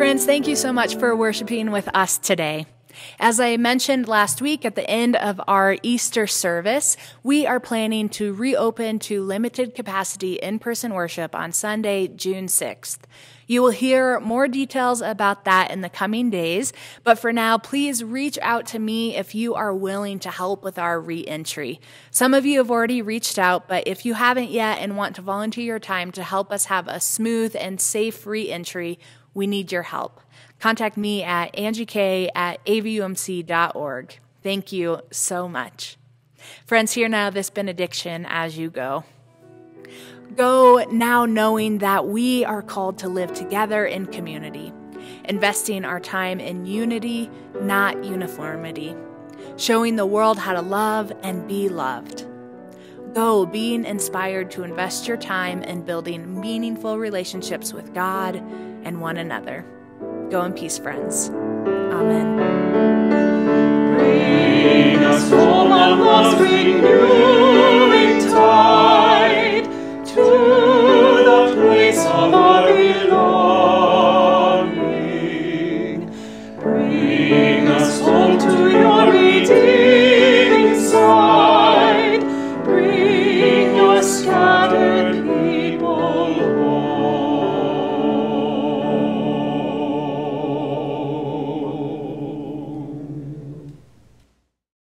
Friends, thank you so much for worshiping with us today. As I mentioned last week at the end of our Easter service, we are planning to reopen to limited capacity in person worship on Sunday, June 6th. You will hear more details about that in the coming days, but for now, please reach out to me if you are willing to help with our reentry. Some of you have already reached out, but if you haven't yet and want to volunteer your time to help us have a smooth and safe reentry, we need your help. Contact me at angiek at avumc.org. Thank you so much. Friends, hear now this benediction as you go. Go now knowing that we are called to live together in community, investing our time in unity, not uniformity, showing the world how to love and be loved. Go being inspired to invest your time in building meaningful relationships with God and one another. Go in peace, friends. Amen. Bring us home on love's renewing tide to the place of our belonging. Bring